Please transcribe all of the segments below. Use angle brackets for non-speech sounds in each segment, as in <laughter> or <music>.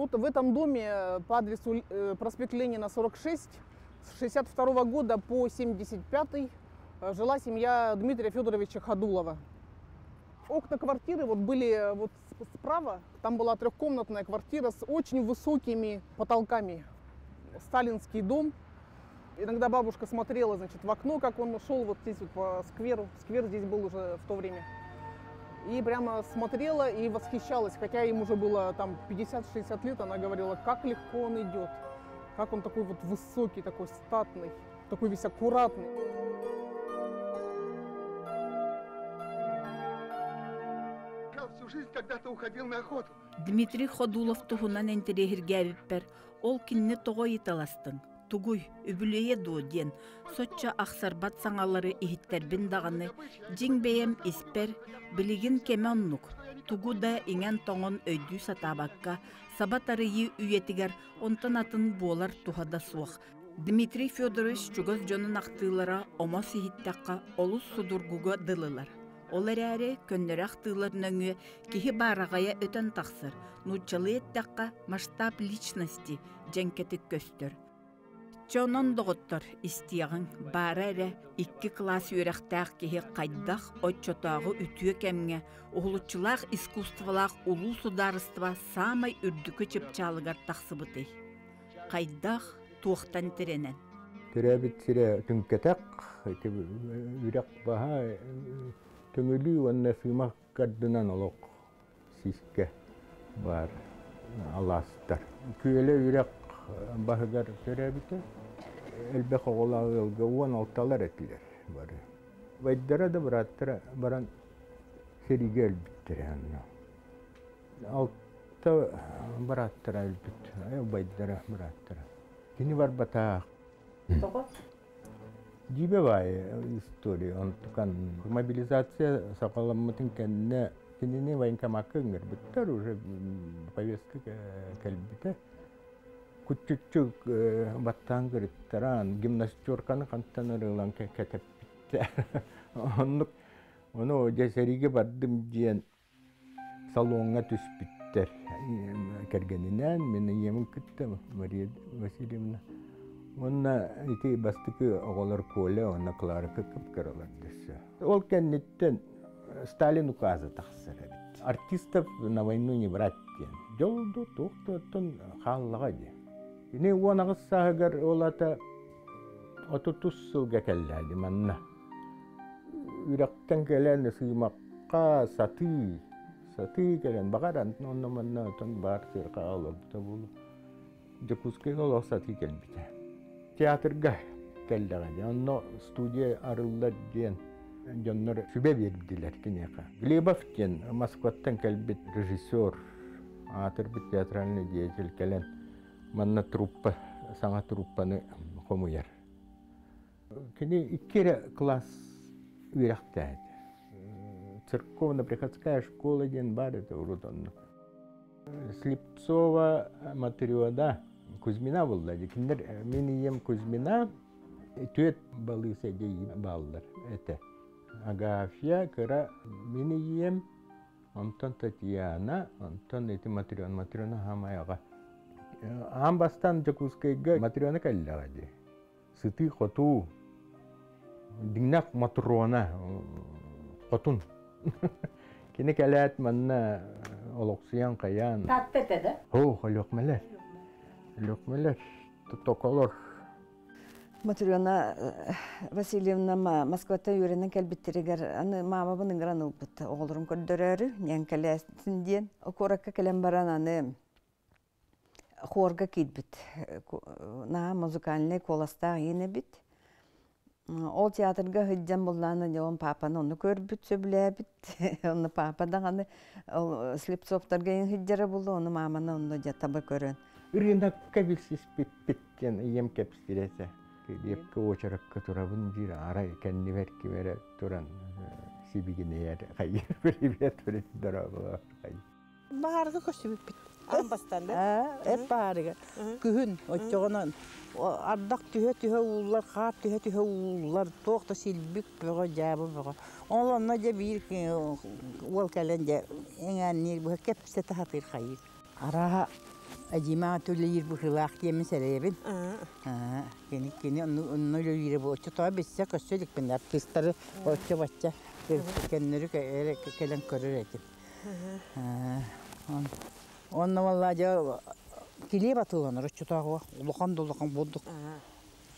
Вот в этом доме э, по адресу э, проспект Ленина 46 с 62 года по 75 э, жила семья Дмитрия Федоровича Ходулова. Окна квартиры вот были вот справа, там была трехкомнатная квартира с очень высокими потолками. Сталинский дом. Иногда бабушка смотрела, значит, в окно, как он шел вот здесь вот по скверу. Сквер здесь был уже в то время. И прямо смотрела и восхищалась, хотя им уже было там 50-60 лет, она говорила, как легко он идет, как он такой вот высокий, такой статный, такой весь аккуратный. Я всю жизнь когда-то уходил на охоту. Дмитрий Ходулов туһунан энтерехиргәбиппер, ол кинне тоҕо италастың. Тугуй, үбүлэйэ дуу диэн, сотча ахсарбат саңалары ихиттербин дағаны, жиң испер, билигин кеме оннук, тугу да иңен тоңон өйдүү сатабакка, сабат арыйы үйетигер, онтан атын буолар тухада суох. Дмитрий Федорович чугас жонун актыылара омо сихиттакка олус судургуга дылылар. Ол әрі көннері ақтыларын өңі кихи барағая өтен тақсыр, еттаққа масштаб личности жәнкетік көстір. Чонон доғыттыр истияғын бары әрі икки класс үйрәқтәқ кихи қайдақ отчотағы үтіе кәмге, оғылычылақ искусстволақ улу сударыства самай үрдікі чыпчалыгар тақсыбыты. Қайдақ туақтан тіренен. Төрәбит сире түнкәтәк, үрәк баһа төңөлүү онна сыймак кардынан олок сискә бар аластар. Күеле үрәк баһыгар төрәбите элбе хоголагылга уан алталар этилер бары. Вайдара да бараттара баран серигел биттер анна. Алта бараттара элбит. Ай вайдара бараттара. Кини бар батаак Дибе бай история. Он tukан мобилизация сақаламмытын кәнне кинини военкоматка ыңгырбыттар уже повестка кәлбите. Күтчүкчүк баттан кырыттаран гимнастерканы кантан ырылан кәтеппиттер. <laughs> Оннук оны жесериге бардым диен салонга түспиттер. Кергенинен мен емін күттім Мария Васильевна. Онна ити бастыкы оголор коле, онна клары кып каралар десе. Ол кенниттен Сталин указы тахсыр. Артистов на войну не брать ден. Жолду тоқтотун халлага де. Ини уанагыс сагар олата отутус сылга келләди манна. Үрәктән келән сыймакка саты саты келән багаран онна манна тон бар сырка алып та бул. Декускай олох саты театрга келдеге онно студия арыллар диен жоннор сүбе бердилер кинека глебов келбит режиссер театральный деятель манна труппа саңа труппаны комуяр кини иккере класс үйрәктәді церковно-приходская школа диен бар это урудонно Слепцова Матриода Кузьмина булла. Киндер мен ием Кузьмина төт балы сәдей баллар. Это Агафья кыра мен ием Татьяна, онтон эти Матриона, Матриона хамаяга. Ам бастан Жакускайга Матриона каллагади. Сыты хоту. Дигнак Матрона хотун. <laughs> Кини калат манна олоксуян каян. Таттете да? О, лөкмелер. Лөкмелер. Токолор. Матриона э, Васильевна ма Москвата кәлбиттерегер аны мама бұның гран ұлпыт оғылырым көрдөрөрү нен кәләсін диен окоракка кәлем баран аны хорга китбит на музыкальный коласта йene бит <laughs> ол театрга хыджан булланы жон папаны оны көрбүт сөбүләбит оны папа даганы ол слепцовтарга хыджара булды оны маманы оны жаттаба көрөн Ирина кабилсис питтен ем кепстиресе. Епке очаракка турабын жир арай кенни верки вере туран сибигине яр хайыр <laughs> привет привет дорого хай. Баарга көсүбүп бит. Амбастан да. эп баарыга Күһүн оччогонон. Ардак түһө түһө уулар, хаар түһө түһө уулар, тоқта силбик бөгө жабы бөгө. Олонна же бир уол кален же эңән нир бөгө кепсе тахатыр хайыр. Араha Әжима түлі ир бұхылақ кемін сәребін. Кені кені онны өлі бұл. Очы тоға бессе көсселік бен артистары очы бача. Кеннері келен көрір етім. Онна валла жа киле батыланыр очы тоға. Улақан долақан болдық.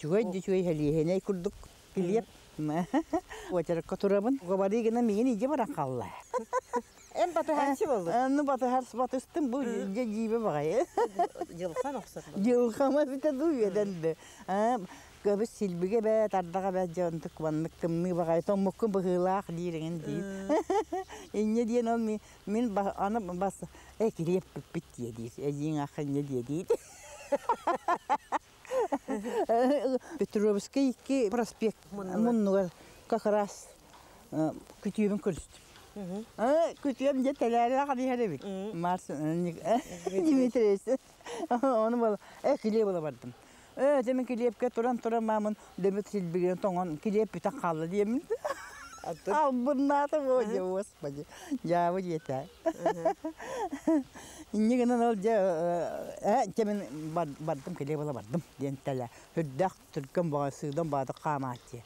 Чугай де чугай хәлиһенәй күрдік. Килеп. Очарыққа <laughs> тұрабын. Габари гына мен иже бара қалла. <laughs> Эм баты хәрчі болды. Анны баты харс батыстым бұл же жибе бағай. Жылқан оқсат. Жылқама бите дуйеденді. Көбі силбіге бә, тардаға бә жонтық ваннық кымны бағай, томмыққы бұғылақ дейріңін дейд. <laughs> Инне дейін ол мен аны бас, ә келеп дие дейд, әжейін ақын не дие дейд. Петровский икки проспект, мұннуға как раз күтүйбін көрістім. Де тәләрі. Оны бол, ә келе бола бардым. Э, демен килепке туран туран мамын демет килеп бита қалды деймін. Ал бұрнаты болды, господи. Жабы жете. Иннеген ол жа, э, демен бардым, келе бола бардым. Ден тәлі. Хүддақ түркен баға сыйдан бады қаматты.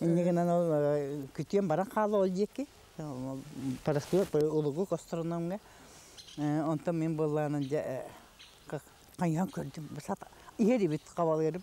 Иннеген ол күтем баран қалы ол. Параскы улугу костырынымға. Онтан мен қайан көрдім. Сата Иһери бит кабал ерим.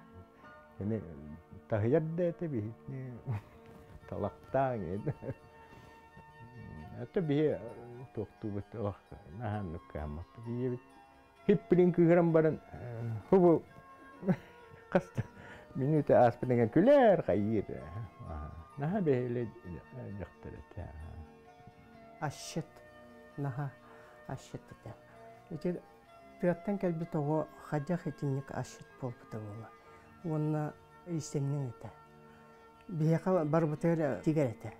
булдай. Яне тахыярда эте бихитне талактаң эде. Ата бие токту бит ох нахан нукама. Бие бит хиппилин күгәрәм баран хубу каста минута аспенеген күләр хайыр. Наха бейле жактырата. Ашшет. Наха. ашшеттите. Эти тыаттан кэлби того хадях этинник ашшет болбута бола. Онна истемнен эте. Бияка барбутер тигерете.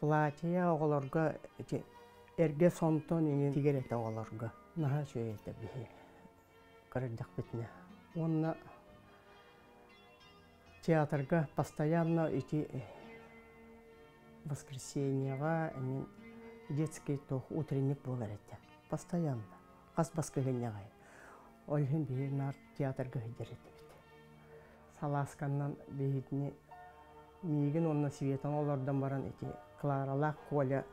Платия оголорга эти эрге сонтон иңин тигерете оголорга. Наха шөйете бие. Карадак битне. Онна театрга постоянно эти воскресеньега мен детский тох утренник болар эте. Постоянно. Қас баскыгеннягай. Ольхин бейір нар театрга хидер эте бит. Саласканнан бейітіне мигин онна светан олардан баран эти Кларалах Коля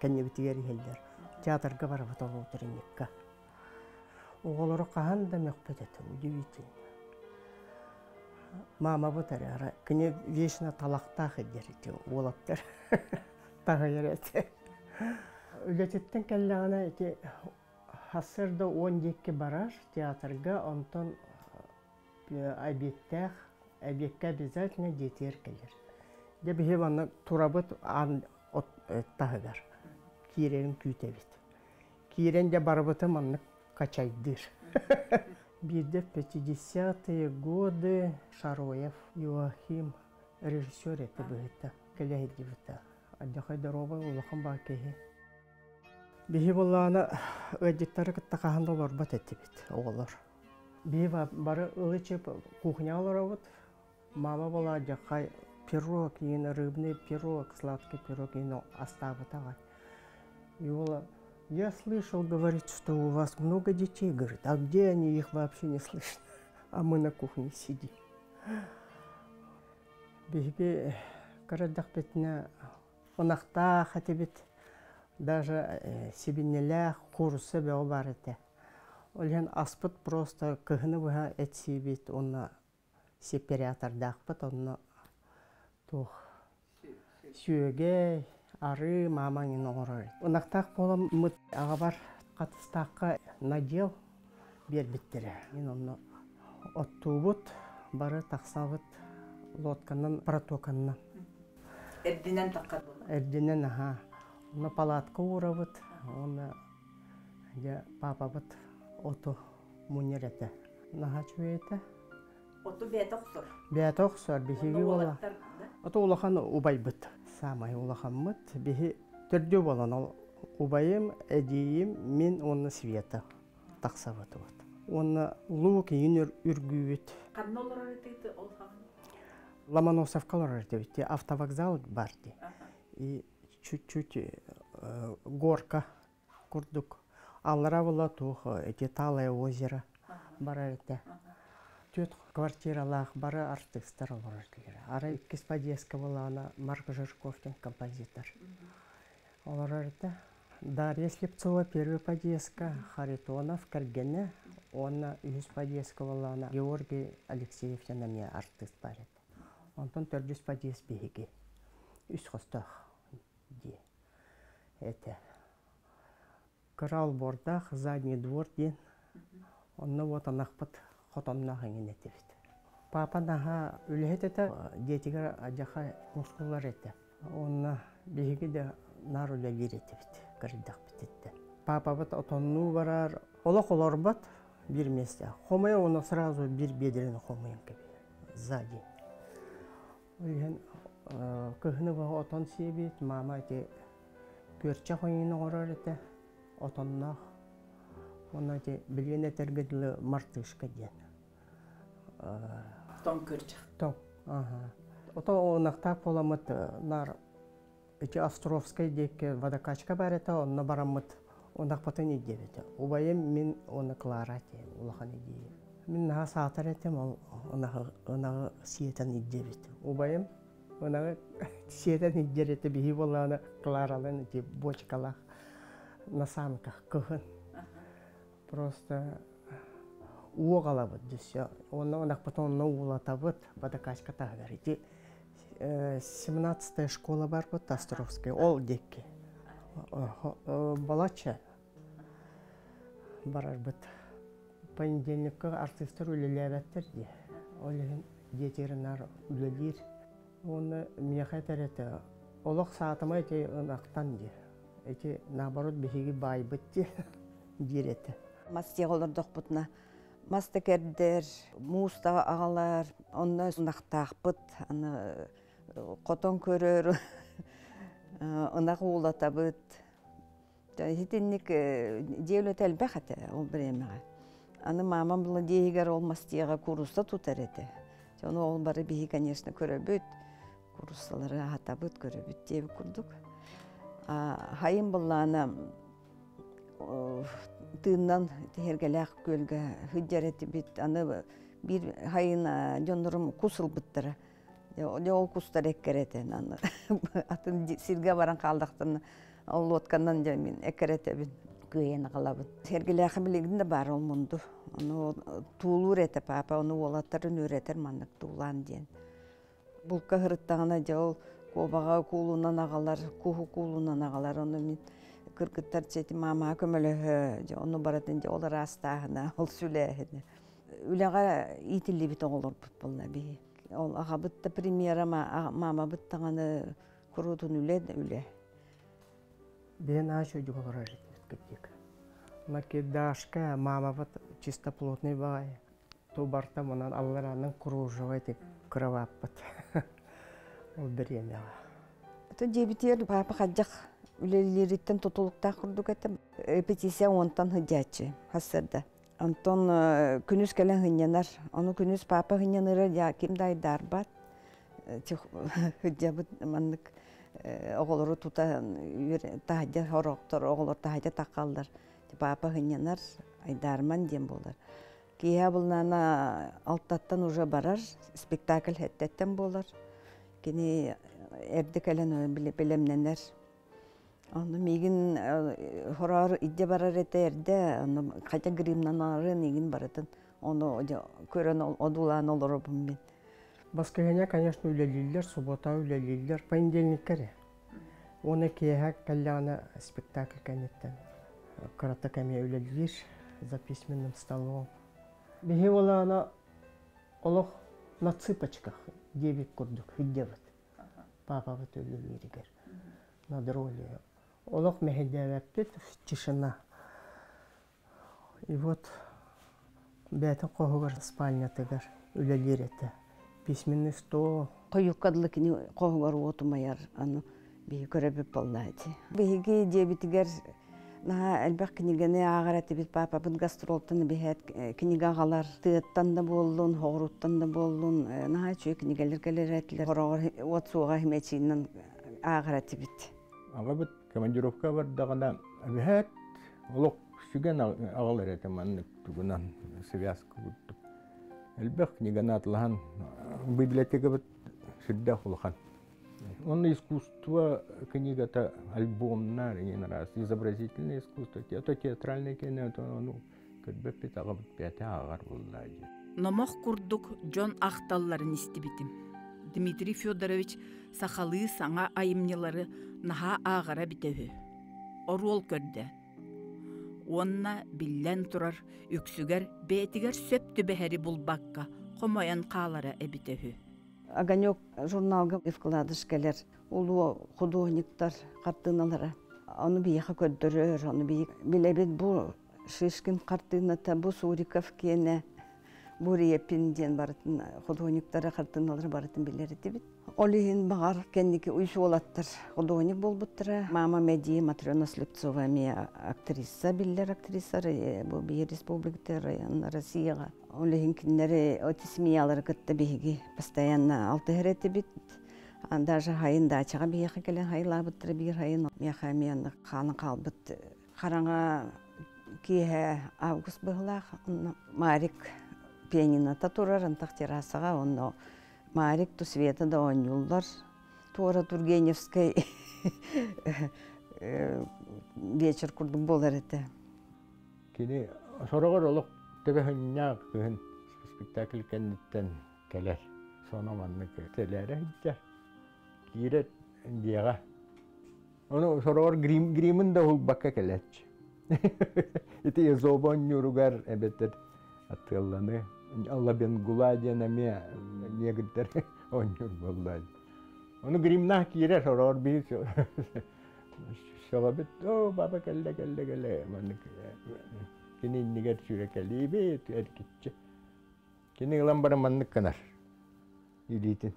кәнне битигер хелдер. Театрга бара бутол утренникка. Оголору кахан да мөхпет эте, удивительно. Мама бутар ара, кіне вечно талақта хидер эте, олаптар. <laughs> Тағайыр эте. Үлететтен кәлләғана эти хасырда 12 барар театрга онтон объекттах объектка обязательно детер келер. Де бихе баны турабыт ан тахыгар. Кирен күтебит. Кирен де барбыты манны качайдыр. <laughs> Бирде в 50-е годы Шароев Иоахим режиссер это быта. Келеһиди быта. Аддахай дароба улахан бакеһи. Биһи боллаана ыддиктары кыттакаһында олорбат эттибит оголор. Биһи бары ылычып кухня олоробут. Мама бола жакай пирог, ен рыбный пирог, сладкий пирог, ен оставытага. И ола, я слышал, говорит, что у вас много детей, говорит, а где они, их вообще не слышно. <laughs> А мы на кухне сидим. Бихби карадах бетне онақта хатибит даже сибиннелях курсы беу бар эте. Олен аспыт просто кыгыны буга этсибит, онна сеператордақпыт, онна тух сүйеге ары мамаңын. Онақтақ болам мұт аға бар қатыстаққа надел бербіттірі. Мен онны оттубут бары тақсабыт лодканан протоканнан. Эрдинен була. Эрдинен аха. Оны палатка урабыт, оны Я папабыт ото мунерете. Наха чуете. Оту бәді оқсыр. Бәт оқсар бихиги бола. Ото улахан убайбыт. Самай улаханмыт. Бихи төрдө болан ол убайым, әдейім, мен оны света тақсабыты бат. Оны луу кейін үргүйет. Қанны олар өтейді ол хағын? Ломоносовкалар өтебітте автовокзал бар де. И чуть-чуть горка курдук. Аллара була тух эти талое озеро бара эте. Төт квартиралах бары артисттар олар өтелер. Ара иккис подъездка була ана Марк Жирковтин композитор. Олар өте. Дарья Слепцова первый подъездка, Харитонов, Каргене, он юз подъездка була ана Георгий Алексеев наме артист бар еді. Онтон төрдүс подъезд биһиги. Үс хостах ди. Это. Крал бордах, задний двор ден. Онны вот анахпыт хотоннах еңен етебит. Папа наха үлехет ете, детигер ажаха мускуллар ете. Онна биһиги де нар үлелер етебит. Кырдах битетте. Папа бит отонну барар. Ола колор бат bir месте. Хомая оны сразу bir бедрен хомаyan кеби. Сзади. Ойен кыхны ба отон себит, мама те көрчә хойны горар ите. Отоннах. Оны те билген мартышка ден. Тон көрчіқ. Тон. Ото онахта поламыт нар эти Островской деке водокачка бар ете, онна барамыт. Онах потен идебете. Убайым мен оны Клара те, улахан идея. Мен наха саатар етем, ол онағы сиетен идебет. Убайым онағы <laughs> сиетен иддерете бихи боланы Кларалын эти бочкалах на санках кыхын. Просто уогалабыт дүсө. Оны онақ потом оны улатабыт, водокачка тағдар. Эти 17 школа бар бут Островская, ол декке. Балача барар быт. Понедельникке артисттер үлеләбәттер де. Олеген детеринар үлелер. Оны мияхай тәрәті. Олық саатыма эти ынақтан де. Эти наоборот бихиги бай быт де. <laughs> Диреті. Мастия олордох бутна. Мастакердер, муста агалар, онна сунақтақпыт, аны котон көрөр, <laughs> ынақ улатабыт. Хитинник диэлө тәлбә хәтә ол биремәгә. Аны мамам була диегер ол мастияга курста тутар. Жоны ол бары бихи, конечно, көрөбүт. Курслары хатабыт көрөбүт диеп курдук. Хайым була аны тыыннан көлгө хүджәрети бит аны бир хайына кусылбыттыра. Же ол кустар эккеретен аны <laughs> атын сирге баран калдыктан ол лоткандан же мен эккеретебин күйен калабын. Тергелек билигин да бар ол мунду. Аны туулур эте папа аны олаттарын өретер маннык туулан ден. Булка хырыттагына же ол кобага куулунан агалар, куху куулунан агалар оны мен кыргыттар чети мама көмөлөһө же ону баратын же олар астаахына ол сүлээхине болна би ол агабытта премьера мама быттаганы курутун үле үле Бен. Македашка мама вот чистоплотный бай. Барта алларанын кроваппат. Ол беремега. то дебитер папа хаджак үлелериттен тутулуктаа курдук этем репетиция онтан хыджачы хасырда Антон күнүс келен хынянар, ону күнүс папа хыняныры я кимдай дарбат. <laughs> Хыджабыт маннык оголору тута тахаджа хороктор, оголор тахаджа такалдар. Папа хынянар айдарман дем болар. Кия булнана алтаттан уже барар, спектакль хеттеттен болар. Кини эрди келен билемненер. Оны мигин хорар идде барар эте эрде, оны кача гримнан ары нигин баратын. Оны көрөн одулан олоробун мен. Баскаганя, конечно, үлелилер, суббота үлелилер, понедельниккере. Оны киэхак калляна спектакль канеттен. Карата каме үлелилер за письменным столом. Бихи ола ана олох на цыпочках девик курдук, хиддеват. Папа вот үлелилер. На дроле. Олох мехедевеппит, тишина. И вот бәтін қоғығыр спальнятыгар үлелер еті. Письменный стол. Койуккадлы кини қоғығар отумаяр аны бейі көрөбіп боллайды. Бейгі дебитигер Наha әлбәк кинигене ағара тибит папа бит гастролтан бихет кинигагалар тыттан да боллун, хоруттан да боллун, наха чүй кинигелер келер әтлер. Хорогор от суга химечинен ағара тибит. Ага бит командировка бар дагана бихет олок сүген агалар эте манны тугунан связка буттук. Элбек книганы атлахан библиотека бит сүддә хулхан. Он искусство книгата альбомна реген раз изобразительное искусство то театральное кино то ну кырбеп бит ага бит пяте агар буллай. Номох курдук Джон Ахталларын истибитим. Дмитрий Федорович сахалы саңа айымнелары наха ағара битөһү. Оруол көрдө. Онна биллен турар, үксүгер бетигер сөптү бэхери булбакка, комоян каалара эбитөһү. Огонек журналга вкладыш келер. Улу художниктар картиналары. Оны бияха көддөрөр, оны бийик. Билебит бу Шишкин картината, бу Суриков кене, бу Репин ден барытын художниктары картиналары барытын билерди бит. Олиһин багар кенники уйшу олаттар художник. Мама Меди, Матрена Слепцова, ми актриса биллер актрисары, бу би республиката район Россияга. Олиһин киннери отисмиялары кытта биһиги постоянно алты херети бит. Андажа хайын дачага бияха келен хайлабыттыр бир хайын. Мяха мен ханы калбыт. Караңа кие август быглах Марик пианината турар антах террасага онно Марик ту света да онюллар. Тура Тургеневской вечер курдук болар эте. Кини сорогор олок төбөһөннәк кыһын спектакль кеннеттен келер. Соно манны келер хитчә. Кирет диага. Оны сорогор грим гримин да ул бакка келеч. <laughs> Ити зобон юругар эбеттер атылланы. Алла бен гуладия ме негдер онюр боллай. Оны гримна кире сорогор би Шоға бит, о, баба келде, келде, келде. Манны кини нигер сүрекели бит эркитче. Кини ылан бара маннык канар. Илитин.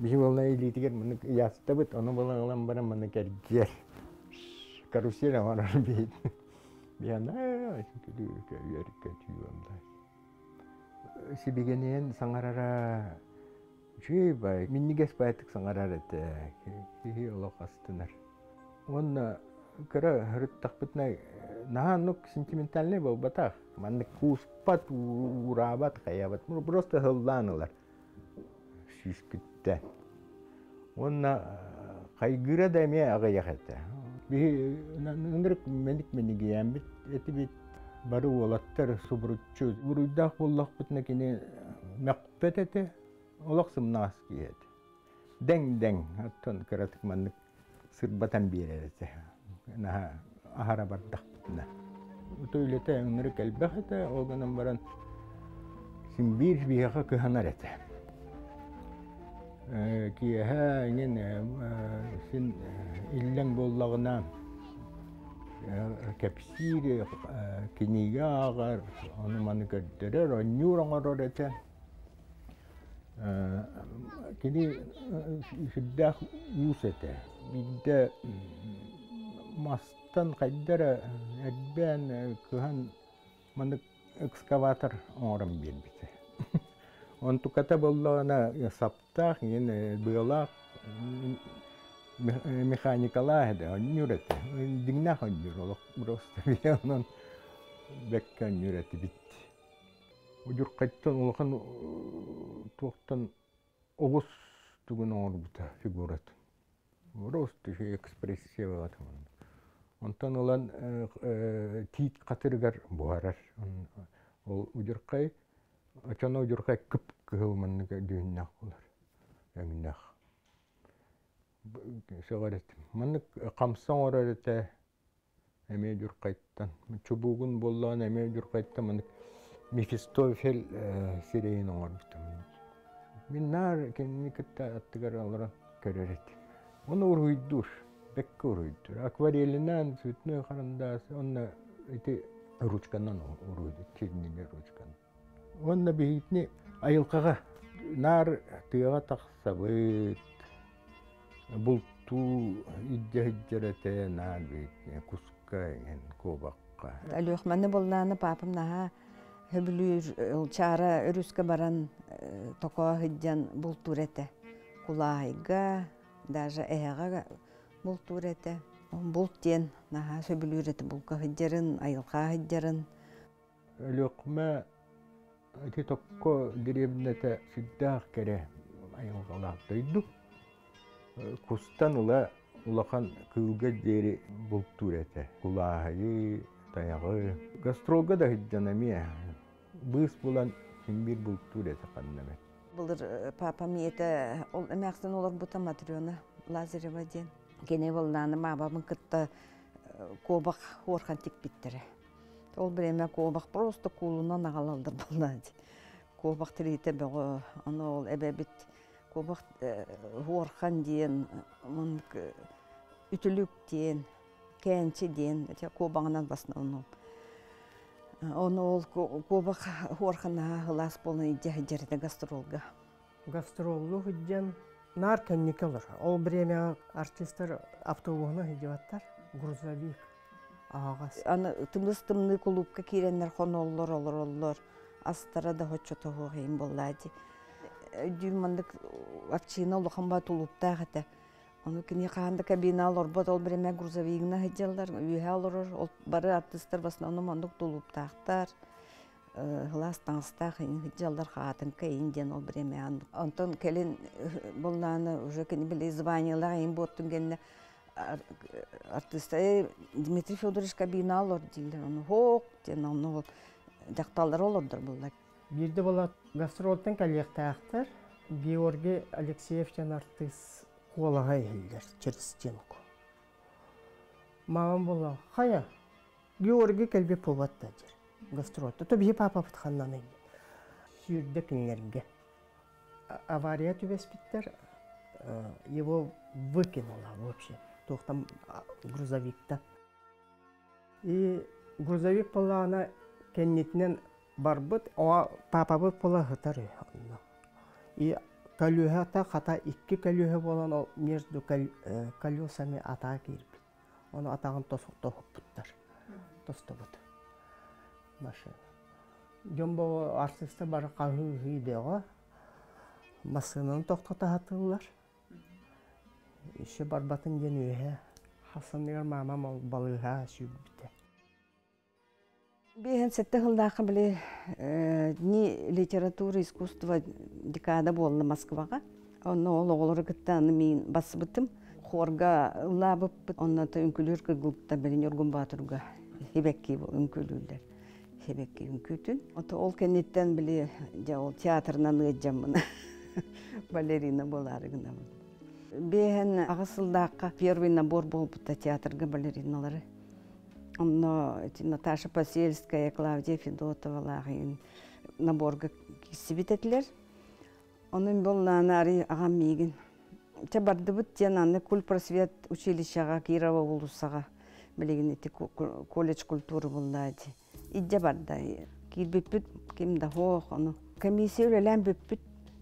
Биши болна илитигер маннык яста бит, оны бола ылан бара маннык эргер. Карусель амарар бит. Бияна, күлү көрүкө түйөмдай. Сибигенен саңарара Чүй бай, миннигес байтык саңарар эте. Кихи олок астынар. Он кыра хырыттахпытна наханук сентиментальный был батах. Манны куспат урабат хаябат. Просто хылланылар. Шишкитте. Онна кайгыра да ме ага яхата. Би нындырык меник меник ямбит эти бит бары олаттар субруччу. Уруйдах боллах битне кини мекпет эте. Олак сымнаас киет. Дeng deng аттон кыратык маннык сырбатан биеререте. Наха ахара бардақпытына. Утойлете өңірі кәлбәхеті, олғанан баран симбир бияға кыханар эте. Киэхэ инген син иллен боллағына кәпсири киниге ағар, оны маны көрдерер, оннюр оңорор эте. Кини сүддәх уус эте. Бидде мастан кайдара әдбән кыхан маны экскаватор оңором бирбите. Он туката боллана саптах, ен быйлак нюрете. Дигнах он нюролок просто. Я он бекка нюрете бит. Уjuр кайттан улахан туактан огус тугун оңорбута фигурат. Просто ще экспрессия болады. Онтан олан тиит қатыргар буарар. Ол уjuркай, очана уjuркай күп кыһылманныга дүйүннах болар. Эңнах. Сөгөрет. Маннык камсан орарете эме журкайттан. Чубугун боллан эме журкайттан маннык Мефистофель сирейин оңорбутум. Мен нар кенникетта аттыгар алара көрөрет. Оны уруйдур, бекке уруйдур. Акварелинен цветной карандас, онна эти ручканан уруйду кирниле ручкан онна бихитни айылкага нар тыга таксабыт булту идде хиджерете нар бихитни куска ген кобакка Алюхманы болланы папам наха хөбүлүр чара өрүскө баран токо хыджан бул турете. Кулайга даже эга бул турете. Бул тен наха хөбүлүрете булка хыджарын, айылка хыджарын. Өлөкмө ти tokko деревнете сиддаах кере айылгалаактойду кустан ула улахан кылга дери бултурете кулаайы таягы гастролга да хиджанамия быс булан химбир бултурете каннаме Булыр папам ете ол эмяксын олар бута Матрёна Лазарева ден. Кене болланы мабамын кытта кобак хорхан тик биттере. Ол биреме кобак просто кулунан агалалдыр боллады. Кобак тирите аны ол эбебит кобак хорхан диен мун үтүлүк диен кенчи диен те кобаңынан в основном. Оны ол кобак хорхана хылас болны идея жерде гастролга. гастроллу хыджан нар кенникелер. Ол бреме артисттер автобусына хыджаттар. Грузовик. Агас. Аны тымыс тымны клубка киреннер хоноллор олор оллор. Астара да хоччо хейм боллади. Дюмандык акчина лохамба тулупта хата. Оны кини каанда кабина олор бот ол бреме грузовигна хыджалар. Үйе ол бары артисттер в основном андык тулуптактар. Хылас таңста хин хыджалдар хатын ол бреме. Антон келин болнаны уже кини биле званиялар ин боттун генне артист Дмитрий Федорович кабина олордыр бұлар. Бирде болат гастролтен калектактар. Георгий Алексеевчен артист қолаға елдер через стенку. Мамам бола, хая, Георгий кәлбе поватта дер. Гастролта. То бие папа пытханнан елді. Сүйірді кінлерге. Авария түбеспиттер, его выкинула вообще. Тоқтам грузовикта. И грузовик бола ана кеннетінен барбыт, оа папабыт бола хытар И колеса хата икки колеса болан ол между колесами ата кирбит. Оны атагын тосук тохуппуттар. Тостобут. Машина. Жомбо артисты бар кахы хидега. Машинаны токтота хатылар. Еще барбатын ден үйе. Хасаннигар мамам ол балыга сүйбүтэ. Бейен сетте хылдаақы біле ни литература, искусство декада болны Москваға. Оны ол оғылыр кіттаны мен басыбытым. Хорга лабып, онна та үнкүлүр кыргылтта білін өргін батырға. Хебекки үнкүлүлер. Хебекки үнкүтін. Ота ол кенеттен біле ол театрынан ыджамын. <laughs> Балерина боларыгына. Бейен ағысылдааққа первый набор болбыта театрға балериналары. Эти Наташа Посельская, Клавдия Федотова лагын наборга. Onun болланы ари ағам мейгін. Те бардыбыт тен аны кул просвет училищаға Кирова улусаға билеген эти колледж культуры буллады. Идде барда кирбиппит ким да хох оны. Комиссия өлелән биппит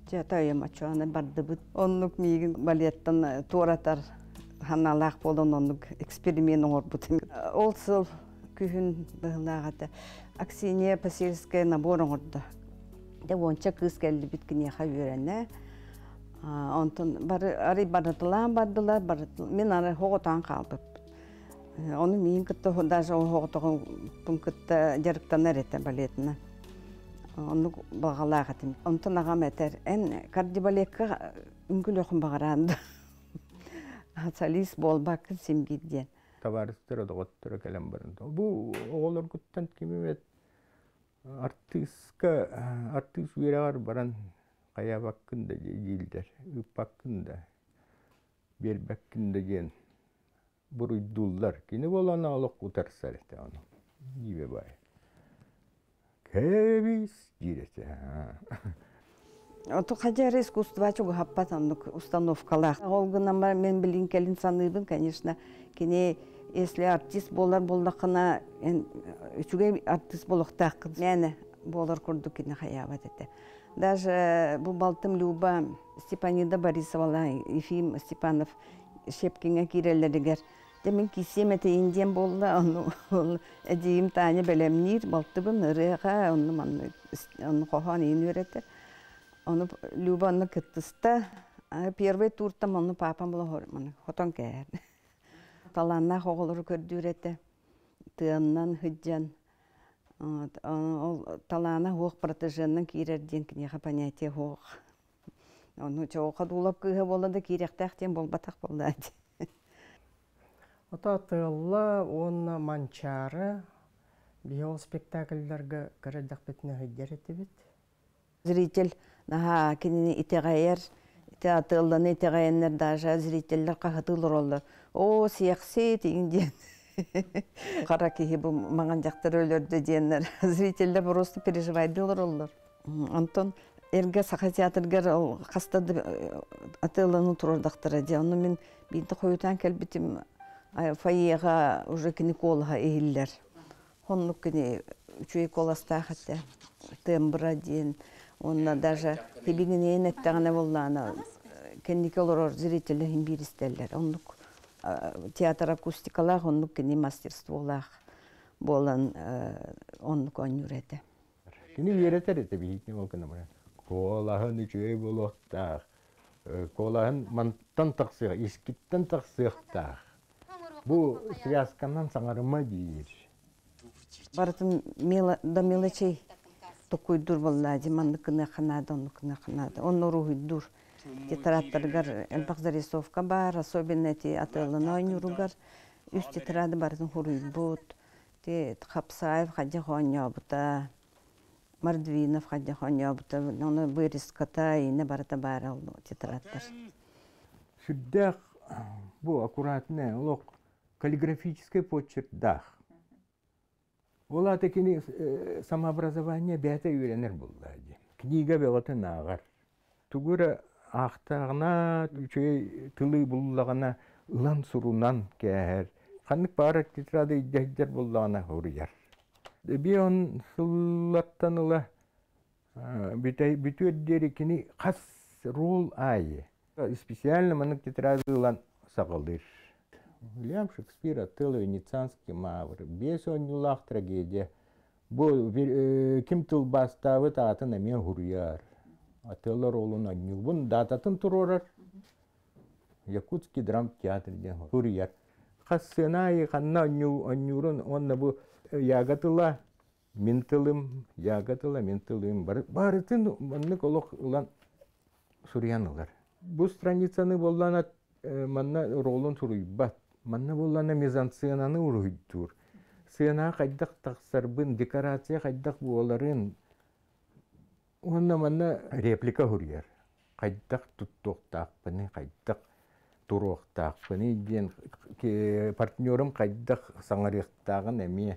те тайым ачу аны бардыбыт. Оннук мейгін балеттан туратар ханалақ болон оннук эксперимент оңорбут. Ол сыл күхін быһылаагата Аксинья Посельская набор оңорда. Де онча кыз келди биткине хавюрәнә. Онтон бары ари барытылан бардылар, барытыл. Мен ары хоготан калдып. Оны мен кытта даже хоготогон пунктта жарыктан эрете балетина. Оны багалагатым. Онтон агам этер. Эн кардибалекка үңгүл окун багаранды. Солист болбак симбидден. Товарищтер одоготтора келем барын. Бу оголор куттан кимимет артистка артист верагар баран каябаккын да жилдер, үппаккын да бербеккин да ген буруйдуллар. Кини болана алык утарсар эте аны. Жибе бай. Кебис жирете. Ото хажар искусства чуга хаппат аннык установкалар. Ол мен билин келин саныбын, конечно, кене если артист болар боллақына үчүгей артист болохтаақ мәне болар курдук кини хаябат эте даже бу балтым люба степанида борисовна ефим степанов шепкиңе киреллеригер Демен кисем эте индиен болла, onu edeyim tane belemnir, baltıbın ırığa, onu manı onu kohan öğretir. Onu Люба onu кыттыста, первый туртам onu папам була хор, маны хотон кәр. <laughs> Таланна хоголор көрдүрете. Тыаннан хыджан. Ол талана хоқ протеженнан кирерден кнега понятие хоқ. Onu çoğu kadulap kıha болады киректәхтен болбатак болды. <laughs> Ота тылла онна манчары биол спектакльлерге кірдік бітіне хыйдер етебет. Зритель наха кинини итегайер ите атылланы итегайеннер даже зрительлер кахатылыр оллар. О, сияқсы тиңден. <laughs> Қара кихи бұл маған жақтар өлерді дейінлер. <laughs> Зрительлер просто переживайдылыр оллар. Антон эрге саха театргер ол кастады атылланы турардактара де. Оны мен бинти коютан келбитим фойега уже кини колга эһиллер. Хоннук кини үчүй коласта хатта тембра ден. Онна даже тебигине неттагана боллана кеннике олорор зрителер хим биристеллер. Оннук театр акустикалах, оннук кини мастерстволах болан оннук онюрете. Кини үйретер ете бихитне ол кына мына. Колаһын үчүй болохтаах. Колаһын мантан тақсыға, искиттен тақсыақтаах. Бу связканан саңарыма дейір. Барытын до мелочей такой дур боллади, манны кыны ханада, онны кыны ханада. Онны рухи дур. Тетрадтаргар элбак зарисовка бар, особенно эти атылын ойнюругар. Үс тетрады барытын хуруй бут. Те Хапсаев хаджа хоньябыта. Мардвинов хаджа хоньябыта. Оны выриската ине барыта бар алды тетрадтар. Сүддәк бу аккуратный лок каллиграфический почерк дах. Ола текини самообразование бәте үйренер булды. Книга бәгәтен агар. Тугура ахтагына үчей тылы буллагана ылан сурунан кәһәр. Ханнык бары титрады идәһдер буллагана хурияр. Би он суллаттан ыла битай битүддери кини хас рол ай. Специально манык титрады ылан сагылдыр. Вильям Шекспир атылы Венецианский мавр. Бес онюлах трагедия. Бу ким тыл бастабы таатын эме хурьяр. Атылар олун онюл. Бун дататын турорар. Якутский драм театр ден хурьяр. Хассынай ханна онюл онюрун онна бу ягатыла мен тылым, ягатыла мен тылым. Барытын манны колох улан сурьянылар. Бу страницаны боллана манна ролун туруйбат. Манна боллана мизансценаны уруйдур. Сцена кайдак тақсарбын, декорация кайдак буоларын. Онна манна реплика хурьяр. Кайдак туттуктаакпыны, кайдак туруктаакпыны диен партнерым кайдак саңарыктагын эми.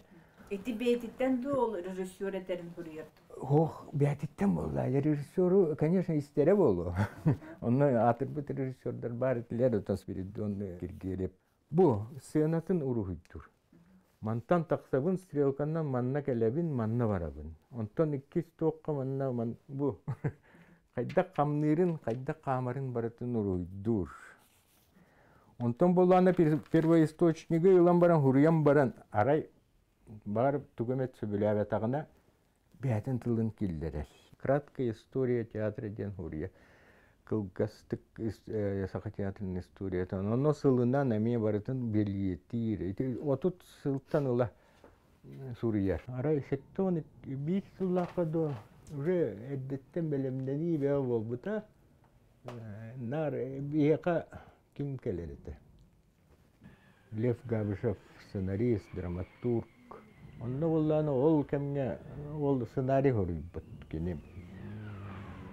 Эти бейтиттен ду ол режиссер этерин хурьерд. Ох, бәтиттен болды. Режиссеру, конечно, истере болу. <laughs> Оны атырбыт режиссердар бар этилер, отан спиридон киргелеп. Бу сценатын урухуйдур. Мантан тақсабын стрелканнан манна келебин, манна барабын. Онтон иккис тоққа манна ман бу. <laughs> Кайда камнырын, кайда камарын баратын урухуйдур. Онтон болана первоисточниги ылан баран, хуруян баран, арай бар тугамет сөбүләбе тагына бәтін тылын киллерер. Краткая история театра ден хурия. Кылгастык саха театрын история. Оно сылынан әме барытын белиетир. Отут сылтан ыла сурияр. Ара сеттон бит сыллақа до уже эддеттен белемдени бе болбута. Нар бияқа ким келереді? Лев Габышев, сценарист, драматург, Онны булланы ол кемне ол сценарий хорубут кини.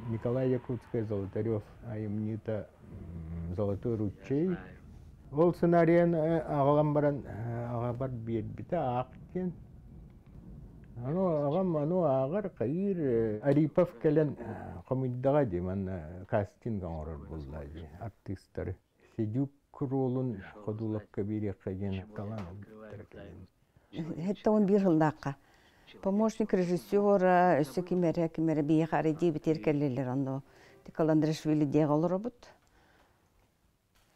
Николай Якутский, Золотарев, Аймнита, Золотой ручей. Ол сценарийен ағалам баран аға бар бейт біті ақтен. Ану ағам ану ағар қайыр Арипов келен комедияға дейм, ан кастинг оңырыр болды артисттары. Сидюк Кролун ходулапка бирекка ген талан. Хетта он бир жылдаққа. Помощник режиссера, өссө кимере, кимере бие қары дей бітер келлелер, оно Тикаландрашвили дег олар бут.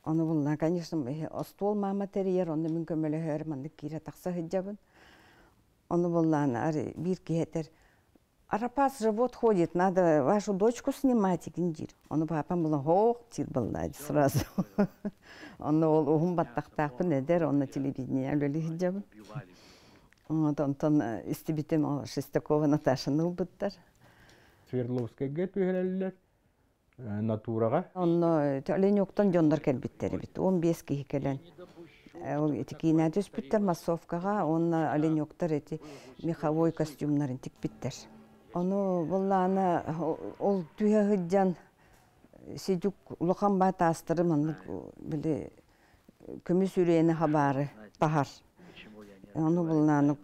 Булна, конечно, остол мама терьер, оны мен көмөлө хөр, манды кире тақса хыджабын. Оны булна, ари бир киетер, Арапас живот ходит, надо вашу дочку снимать, гинжир. Он папам был хох, тир был сразу. <laughs> Он ол ухум он на телевидение өлі хиджабын. Вот он тон истебитем ол Шестакова Наташаны убыттар. Свердловскайга түйереллер, натураға. Он төленyoktан жондар келбиттери бит. 15 кихи келен. Ол эти кийинә түспиттер массовкага, он оленyoктар эти меховой костюмнарын тикпиттер. Оны булланы ол түйе хыджан сидюк улахан бат астыры манны биле көмүс үрені хабары тахар. Оны булланы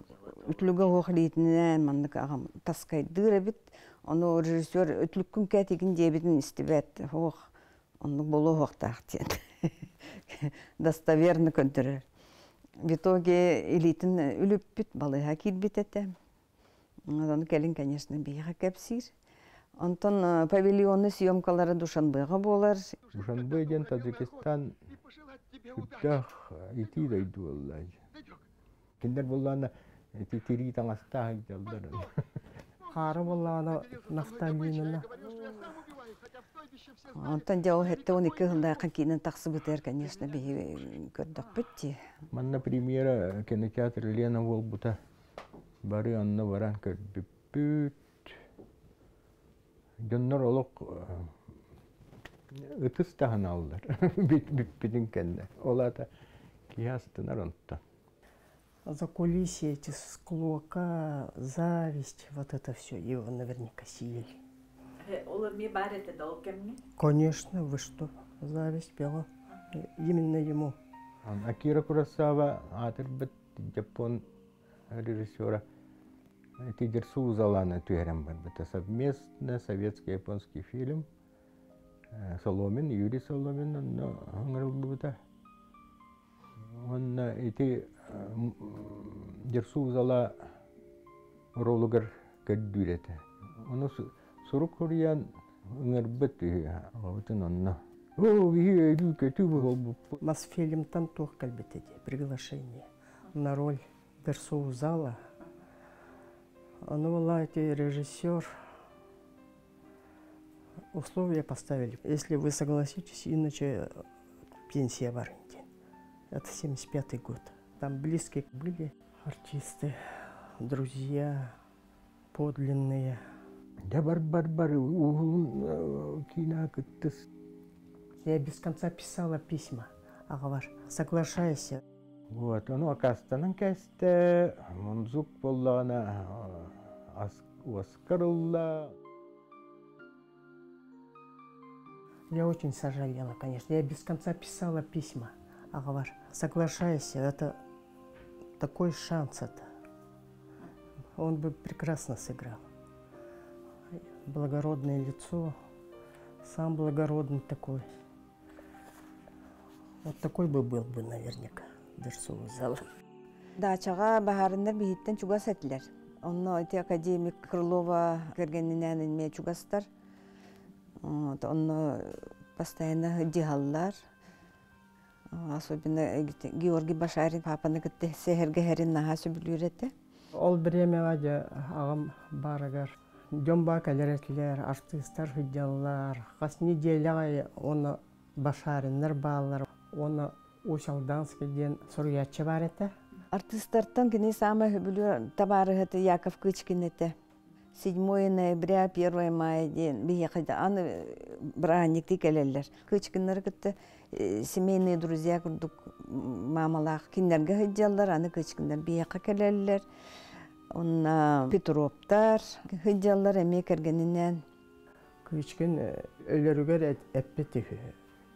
үтлүгө хохлитинен манны агам таскай бит. Оны режиссер өтлүккүн кәтигин дебитин истибет. Хох. Оны болу хоқтақтен. <laughs> Достоверно көндірер. В итоге элитин үліп бит, балыға килбит эте. Оны келин, конечно, бейға кәпсир. Онтон павильонны съемкалары Душанбыға болар. Душанбы ден Таджикистан күттах ити дойду оллай. Киндер болланы эти тири таңаста жалдар. Қары болланы нафталинына. Онтон жау хетте 12 жылда қанкинен тақсы бітер, конечно, бейі көрдік бітті. Манна премьера кинотеатр Лена Волбута. Бары анна баран көрбүт. Жоннор олок ытыс тахан алдар. Бит бит кенде. Олата киястынар онтон. Закулисье, эти склока, зависть, вот это все его наверняка дол кемне? Конечно, вы что, зависть пела именно ему. Акира Курасава атырбыт Жапон режиссера Тидерсу Узалана бар. Это совместно советско-японский фильм. Соломин, Юрий Соломин, он аңырылды Он эти дерсу узала урологар кэддүрэтэ. Ону сурук курьян ыңырбыт ағытын онна. О, вихи эйду кэту бұғылбып. Мас фильмтан тоқ кәлбетеді, приглашение. На роль дерсу узала. Ону была режиссер, условия поставили. Если вы согласитесь, иначе пенсия в. Это 75-й год. Там близкие были артисты, друзья, подлинные. Да бар-бар-бар, кина кыттыс. Я без конца писала письма. Ағалар, соглашайся. Вот, ну, акастанын кәсті, мұнзук боллағына оскарылла. Я очень сожалела, конечно. Я без конца писала письма. Ағалар, соглашайся, это такой шанс это. Он бы прекрасно сыграл. Благородное лицо, сам благородный такой. Вот такой бы был бы наверняка Дерсу зал. Дачаға бахарындар бейіттен чугас әтілер. Онно эти академик Крылова кергенінен ме чугастар. Онно постоянно дихаллар. Особенно Георгий Башарин папаны кітті сехерге херин наха сөбілуреті. Ол время аja ағам барыгар. Жомба кәлеретлер, артисттар хүдяллар. Қас неделяға оны Башариннар балар. Оны Ушалданский ден Сурьячы бар еті. Артисттартан кini самый хөбүлү табары хаты Яков Кычкин эте. 7 ноября, 1 мая ден биякайда аны браникти келелер. Кычкиннер кытты семейные друзья курдук мамалах киндерге хыджаллар, аны кычкиннер бияка келелер. Онна Петроптар хыджаллар эме кергенинен. Кычкин өлөрүгер эппети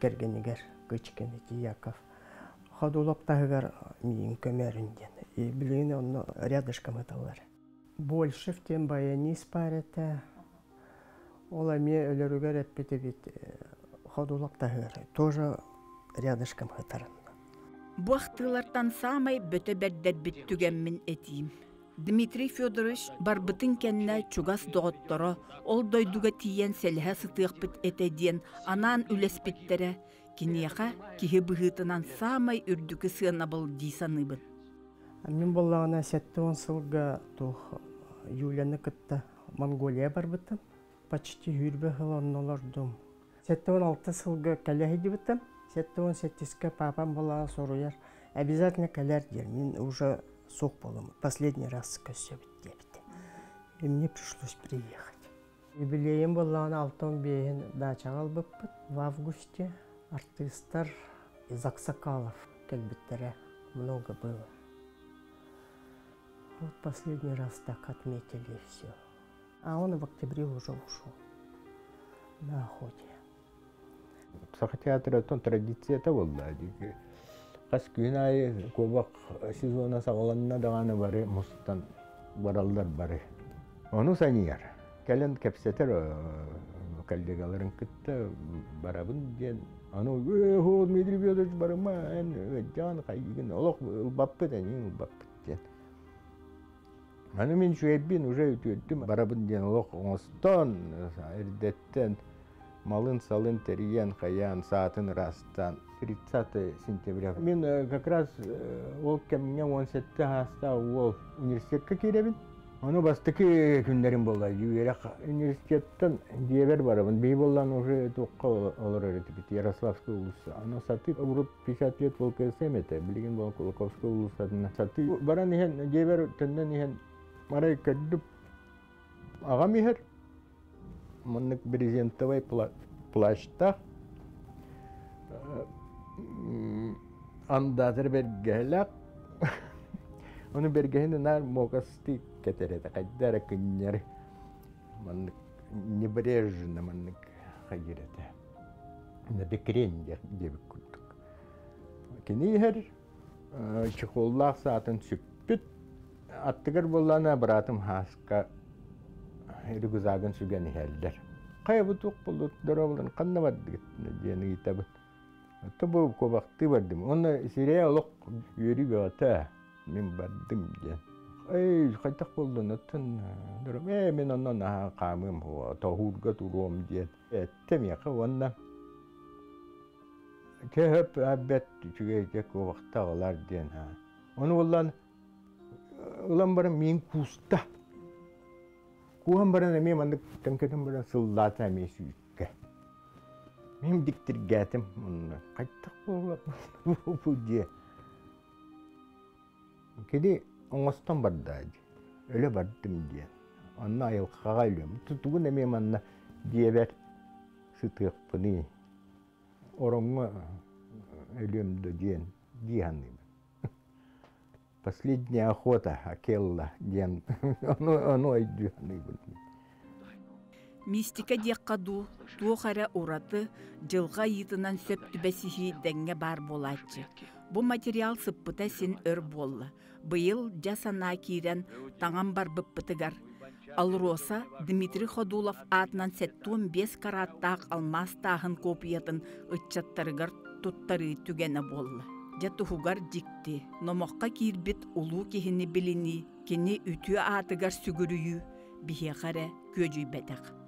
кергенигер Кычкин эти Яков. Ходулап тагыгар миин көмөрүнден. И билин онно рядышком эталар. Больше в тем баянис парете. Ола ме өлөрүгер эппети бит ходулап тагыгар. Тоже рядышком хытарын. Бу ахтыылартан саамай бөтө бердербит түгенмин этиим. Дмитрий Федорович барбытын кенне чугас доғотторо, ол дойдуга тиен сәліхә сытыақпыт этеден анан үлеспиттере, кинеха кихи быһытынан саамай үрдүкі сыанабыл дисаныбын. Мен боллағына сәтті он сылға тух Юляны кытта Монголия бар бітім. Почти хүрбе хылоннолордум. Сәтті он алты дебітім. Сәтті он сәттіске папам болаға соруяр. Обязательно кәләр дер. Мен уже соқ болым. Последний раз көсі бітті. И мне пришлось приехать. Юбилейім боллағына алтын бейін дачаға албыппыт. В августе артисттар из Аксакалов кәлбіттере много было. Вот последний раз так отметили все. А он в октябре уже ушел на охоте. Саха театры тон традицията болла диги. Кас күн айы кобак сезона сагаланна даганы бары мустан баралдар бары. Ону санияр. Кэлен кепсетер калдегаларын кытта барабын ден. Ану хол Дмитрий Федорович барыма эн жан кайгын олок баппы да не баппы ден. Аны мен шуэббин уже үтүттүм барабын ден олок оңостон эрдеттен малын салын териян хаян саатын растан 30 сентября. Мен э, как раз э, ол кемне 17 хаста ол университетке керебин. Оны бастыки күндерим болла. Юерек университеттен диебер барабын. Бей боллан уже тоққа олар өретіп. Ярославский улусы. Аны саты вроде 50 лет бол КСМ это. Билген бол Кулаковский улусы адына. Саты баран ихен диебер тенден ихен марай кәддіп аға мехер. Мыннык брезентовый пла- плащта. Андатыр бергәләк. Оны <laughs> бергәһен нар могасты кетерете кайдара күннәр. Мыннык небрежно мыннык хайрете. На бекрен дип күттүк. Кинихер чехоллах сатын сүппүт. Аттыгар боллана братым хаска эргузагын сүгән хәлдер. Кая бу тук булды дөрөбүлән канна барды дияне итәбит. Табу кобакты бардым. Оны сериалык йөри бата. Мен бардым дия. Эй, кайтак булды натын. Дөрөм, э мен аннан аха камым хо тохурга туром дия. Эттем яка онна. Кehep аббет чүгей кек кобакта алар диен ha. Оны буллан барын мен куста. Эме мандык тәнкәтем баран сыллата эме сүйікке. Мен диктир гәтім, мұнны қайттақ болып бұл де. Кеде оңостан бардады. Өлі бардым де. Анна айылқаға өлем. Тұтығын. Последняя охота Акелла ден. <laughs> Оно айдыяны. Мистика туохара ураты жылға йытынан сөп түбәсихи дәңге бар болачы. Бу материал сыппыта син өр болла. Быйыл жасана кирен таңан бар быппытыгар. Алроса Дмитрий Ходулов атынан сеттуын бес караттақ алмас тағын копиятын ытчаттарыгар туттары түгені болла. Жатухугар жикти, номоққа кирбит улуу кихини билини, кини үтү атыгар сүгүрүйү, бихе қаре көжүй бәтәқ.